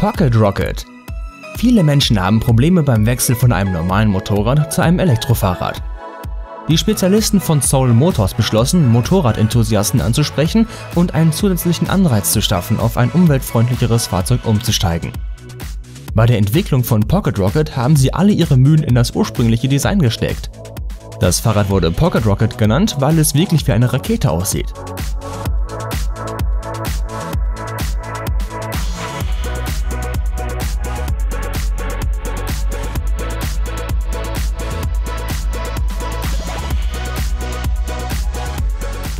Pocket Rocket Viele Menschen haben Probleme beim Wechsel von einem normalen Motorrad zu einem Elektrofahrrad. Die Spezialisten von Soul Motors beschlossen, Motorradenthusiasten anzusprechen und einen zusätzlichen Anreiz zu schaffen, auf ein umweltfreundlicheres Fahrzeug umzusteigen. Bei der Entwicklung von Pocket Rocket haben sie alle ihre Mühen in das ursprüngliche Design gesteckt. Das Fahrrad wurde Pocket Rocket genannt, weil es wirklich wie eine Rakete aussieht.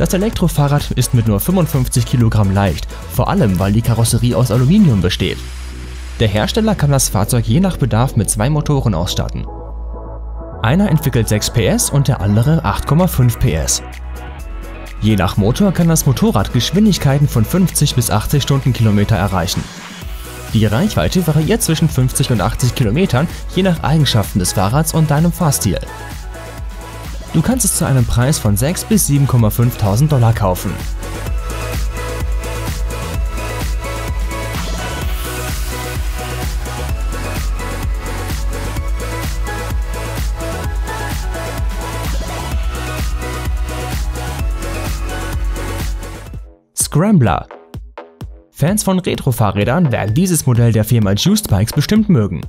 Das Elektrofahrrad ist mit nur 55 Kilogramm leicht, vor allem weil die Karosserie aus Aluminium besteht. Der Hersteller kann das Fahrzeug je nach Bedarf mit zwei Motoren ausstatten. Einer entwickelt 6 PS und der andere 8,5 PS. Je nach Motor kann das Motorrad Geschwindigkeiten von 50 bis 80 Stundenkilometer erreichen. Die Reichweite variiert zwischen 50 und 80 Kilometern, je nach Eigenschaften des Fahrrads und deinem Fahrstil. Du kannst es zu einem Preis von 6 bis 7,5 Dollar kaufen. Scrambler Fans von Retro-Fahrrädern werden dieses Modell der Firma Juiced Bikes bestimmt mögen.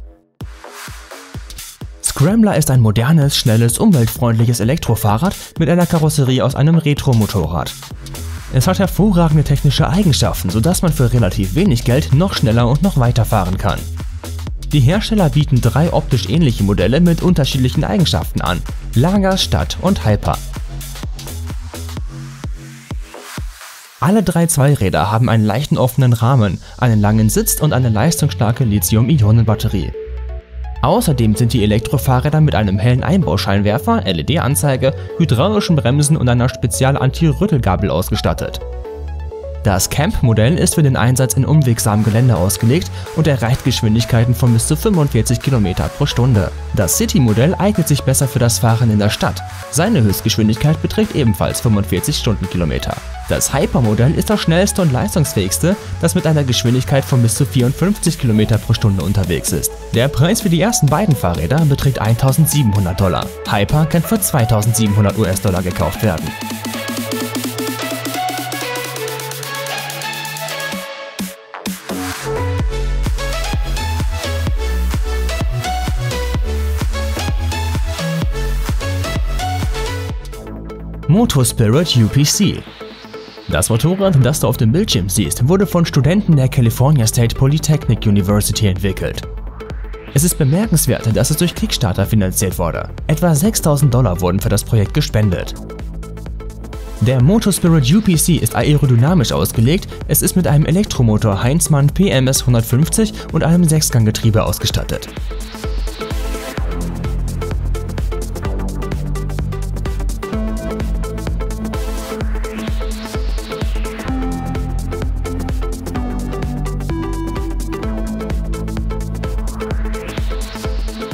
Scrambler ist ein modernes, schnelles, umweltfreundliches Elektrofahrrad mit einer Karosserie aus einem Retro-Motorrad. Es hat hervorragende technische Eigenschaften, sodass man für relativ wenig Geld noch schneller und noch weiter fahren kann. Die Hersteller bieten drei optisch ähnliche Modelle mit unterschiedlichen Eigenschaften an, Lager, Stadt und Hyper. Alle drei Zweiräder haben einen leichten offenen Rahmen, einen langen Sitz und eine leistungsstarke Lithium-Ionen-Batterie. Außerdem sind die Elektrofahrräder mit einem hellen Einbauscheinwerfer, LED-Anzeige, hydraulischen Bremsen und einer Spezial-Anti-Rüttelgabel ausgestattet. Das Camp-Modell ist für den Einsatz in unwegsamem Gelände ausgelegt und erreicht Geschwindigkeiten von bis zu 45 km pro Stunde. Das City-Modell eignet sich besser für das Fahren in der Stadt. Seine Höchstgeschwindigkeit beträgt ebenfalls 45 Stundenkilometer. Das Hyper-Modell ist das schnellste und leistungsfähigste, das mit einer Geschwindigkeit von bis zu 54 km pro Stunde unterwegs ist. Der Preis für die ersten beiden Fahrräder beträgt 1700 Dollar. Hyper kann für 2700 US-Dollar gekauft werden. Motorspirit UPC das Motorrad, das du auf dem Bildschirm siehst, wurde von Studenten der California State Polytechnic University entwickelt. Es ist bemerkenswert, dass es durch Kickstarter finanziert wurde. Etwa 6000 Dollar wurden für das Projekt gespendet. Der Motorspirit UPC ist aerodynamisch ausgelegt, es ist mit einem Elektromotor Heinzmann PMS 150 und einem Sechsganggetriebe ausgestattet.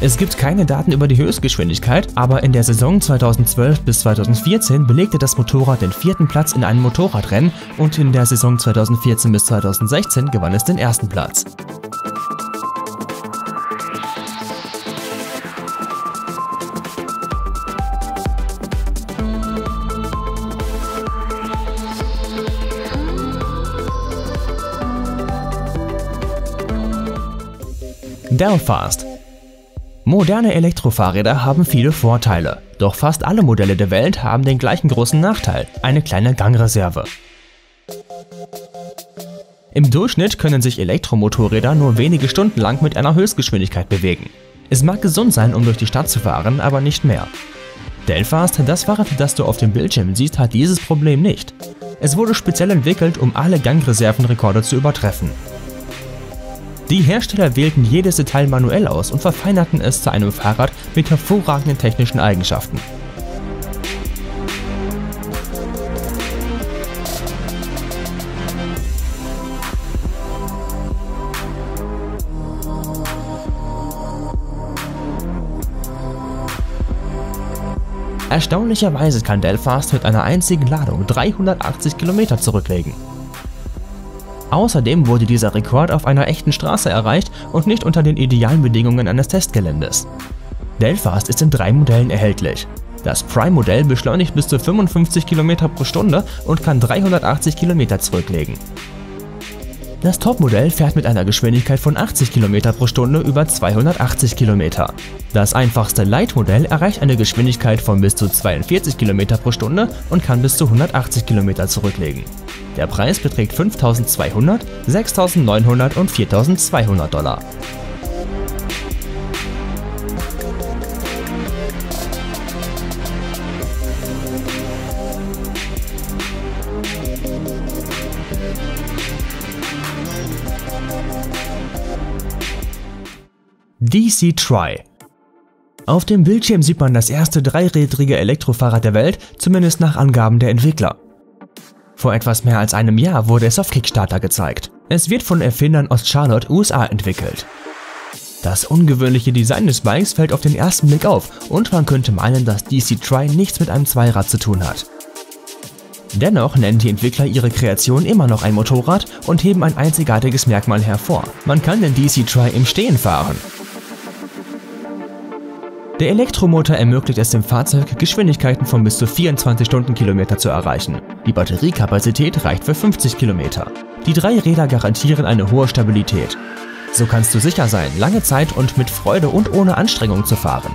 Es gibt keine Daten über die Höchstgeschwindigkeit, aber in der Saison 2012 bis 2014 belegte das Motorrad den vierten Platz in einem Motorradrennen und in der Saison 2014 bis 2016 gewann es den ersten Platz. Delfast Moderne Elektrofahrräder haben viele Vorteile, doch fast alle Modelle der Welt haben den gleichen großen Nachteil, eine kleine Gangreserve. Im Durchschnitt können sich Elektromotorräder nur wenige Stunden lang mit einer Höchstgeschwindigkeit bewegen. Es mag gesund sein, um durch die Stadt zu fahren, aber nicht mehr. Delfast, das Fahrrad, das du auf dem Bildschirm siehst, hat dieses Problem nicht. Es wurde speziell entwickelt, um alle Gangreservenrekorde zu übertreffen. Die Hersteller wählten jedes Detail manuell aus und verfeinerten es zu einem Fahrrad mit hervorragenden technischen Eigenschaften. Erstaunlicherweise kann Delfast mit einer einzigen Ladung 380 Kilometer zurücklegen. Außerdem wurde dieser Rekord auf einer echten Straße erreicht und nicht unter den idealen Bedingungen eines Testgeländes. Delfast ist in drei Modellen erhältlich. Das Prime-Modell beschleunigt bis zu 55 km pro Stunde und kann 380 km zurücklegen. Das Topmodell fährt mit einer Geschwindigkeit von 80 km pro Stunde über 280 km. Das einfachste Light-Modell erreicht eine Geschwindigkeit von bis zu 42 km pro Stunde und kann bis zu 180 km zurücklegen. Der Preis beträgt 5200, 6900 und 4200 Dollar. DC Tri. Auf dem Bildschirm sieht man das erste dreirädrige Elektrofahrrad der Welt, zumindest nach Angaben der Entwickler. Vor etwas mehr als einem Jahr wurde es auf Kickstarter gezeigt. Es wird von Erfindern aus Charlotte, USA entwickelt. Das ungewöhnliche Design des Bikes fällt auf den ersten Blick auf und man könnte meinen, dass DC Tri nichts mit einem Zweirad zu tun hat. Dennoch nennen die Entwickler ihre Kreation immer noch ein Motorrad und heben ein einzigartiges Merkmal hervor. Man kann den DC Tri im Stehen fahren. Der Elektromotor ermöglicht es dem Fahrzeug, Geschwindigkeiten von bis zu 24 Stundenkilometer zu erreichen. Die Batteriekapazität reicht für 50 Kilometer. Die drei Räder garantieren eine hohe Stabilität. So kannst du sicher sein, lange Zeit und mit Freude und ohne Anstrengung zu fahren.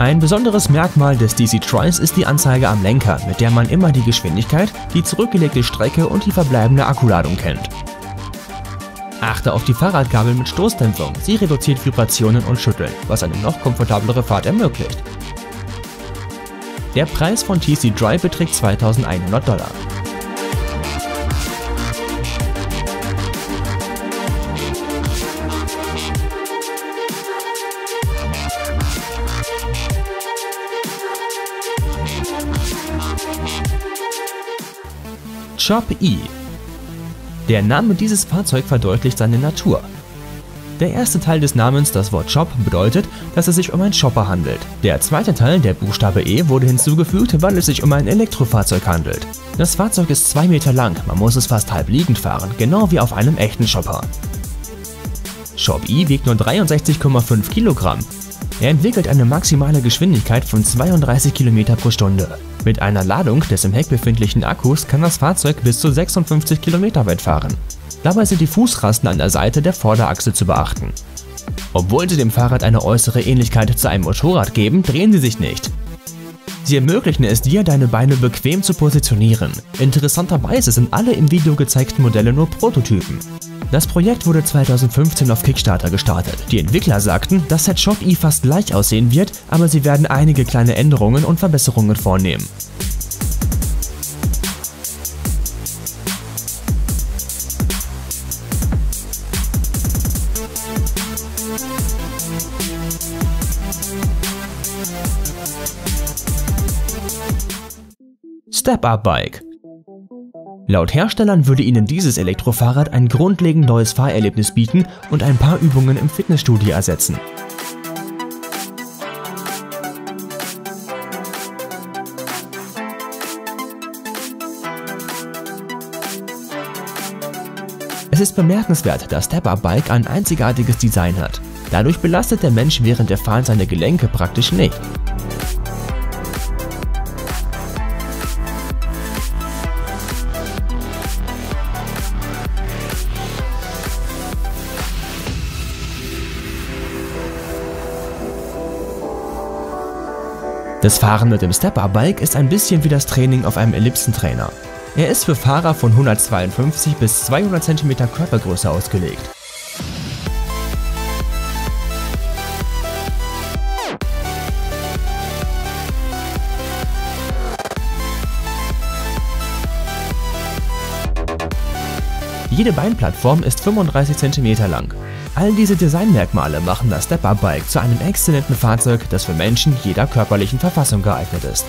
Ein besonderes Merkmal des DC Tris ist die Anzeige am Lenker, mit der man immer die Geschwindigkeit, die zurückgelegte Strecke und die verbleibende Akkuladung kennt. Achte auf die Fahrradgabel mit Stoßdämpfung, sie reduziert Vibrationen und Schütteln, was eine noch komfortablere Fahrt ermöglicht. Der Preis von TC Drive beträgt 2100 Dollar. Chop E der Name dieses Fahrzeugs verdeutlicht seine Natur. Der erste Teil des Namens, das Wort Chop, bedeutet, dass es sich um einen Chopper handelt. Der zweite Teil, der Buchstabe E, wurde hinzugefügt, weil es sich um ein Elektrofahrzeug handelt. Das Fahrzeug ist 2 Meter lang, man muss es fast halb liegend fahren, genau wie auf einem echten Chopper. Chop E wiegt nur 63,5 Kilogramm. Er entwickelt eine maximale Geschwindigkeit von 32 km pro Stunde. Mit einer Ladung des im Heck befindlichen Akkus kann das Fahrzeug bis zu 56 km weit fahren. Dabei sind die Fußrasten an der Seite der Vorderachse zu beachten. Obwohl sie dem Fahrrad eine äußere Ähnlichkeit zu einem Motorrad geben, drehen sie sich nicht. Sie ermöglichen es dir, deine Beine bequem zu positionieren. Interessanterweise sind alle im Video gezeigten Modelle nur Prototypen. Das Projekt wurde 2015 auf Kickstarter gestartet. Die Entwickler sagten, dass Set Shop E fast gleich aussehen wird, aber sie werden einige kleine Änderungen und Verbesserungen vornehmen. Step-Up Bike Laut Herstellern würde Ihnen dieses Elektrofahrrad ein grundlegend neues Fahrerlebnis bieten und ein paar Übungen im Fitnessstudio ersetzen. Es ist bemerkenswert, dass Step-Up Bike ein einzigartiges Design hat. Dadurch belastet der Mensch während der Fahrt seine Gelenke praktisch nicht. Das Fahren mit dem Stepper-Bike ist ein bisschen wie das Training auf einem Ellipsentrainer. Er ist für Fahrer von 152 bis 200 cm Körpergröße ausgelegt. Jede Beinplattform ist 35 cm lang. All diese Designmerkmale machen das Step-Up Bike zu einem exzellenten Fahrzeug, das für Menschen jeder körperlichen Verfassung geeignet ist.